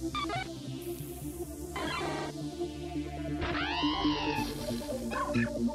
Thank you.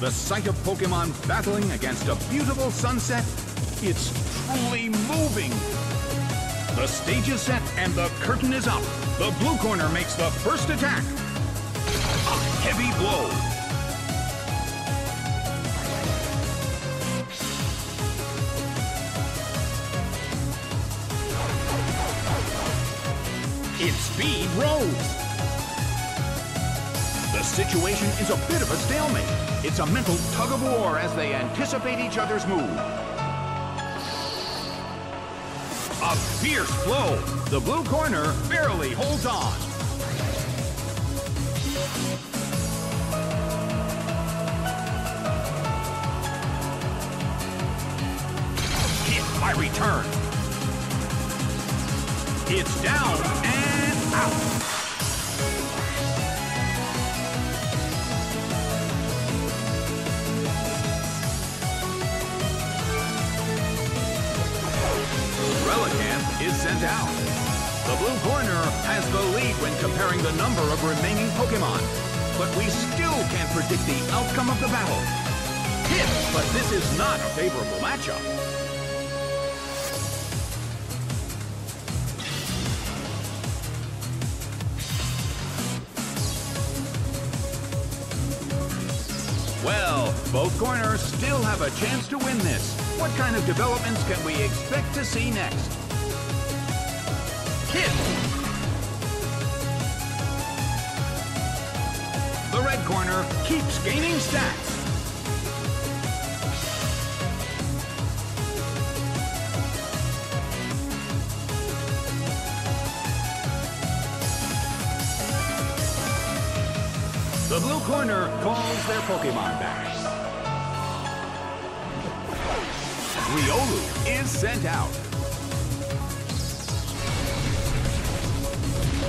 The sight of Pokemon battling against a beautiful sunset, it's truly moving. The stage is set and the curtain is up. The blue corner makes the first attack. A heavy blow. Its speed rose. The situation is a bit of a stalemate. It's a mental tug of war as they anticipate each other's move. A fierce blow. The blue corner barely holds on. Hit by return. It's down and out. The blue corner has the lead when comparing the number of remaining Pokemon. But we still can't predict the outcome of the battle. Hit, but this is not a favorable matchup. Well, both corners still have a chance to win this. What kind of developments can we expect to see next? Corner keeps gaining stats. The blue corner calls their Pokemon back. Riolu is sent out.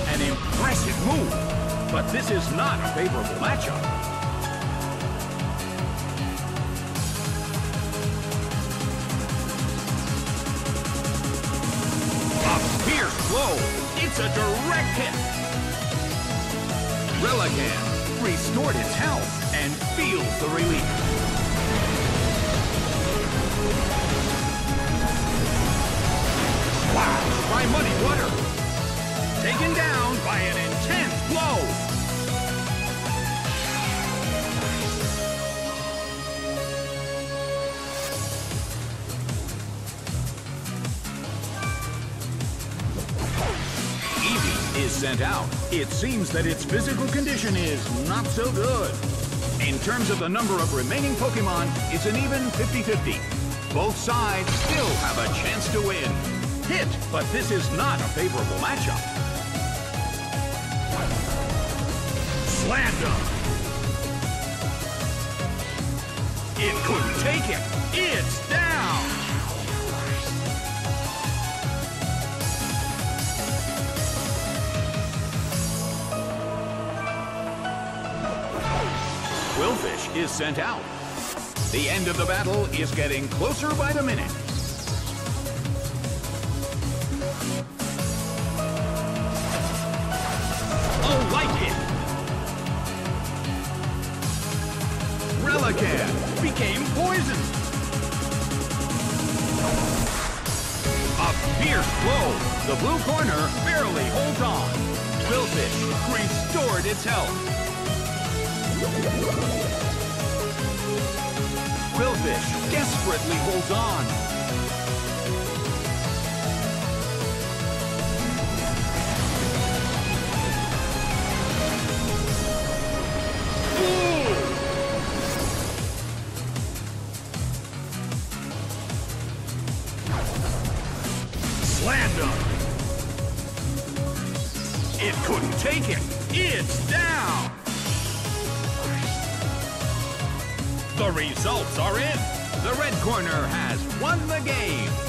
An impressive move, but this is not a favorable matchup. A fierce blow. It's a direct hit. Relicanth restored its health and feels the relief. Wow, by Muddy Water. Taken down by an blow. is sent out. It seems that its physical condition is not so good. In terms of the number of remaining Pokemon, it's an even 50-50. Both sides still have a chance to win. Hit, but this is not a favorable matchup. Slammed It couldn't take it. It's down. Qwilfish is sent out. The end of the battle is getting closer by the minute. Relicanth became poisoned. A fierce blow. The blue corner barely holds on. Qwilfish restored its health. Qwilfish desperately holds on. It couldn't take it. It's down. The results are in. The red corner has won the game.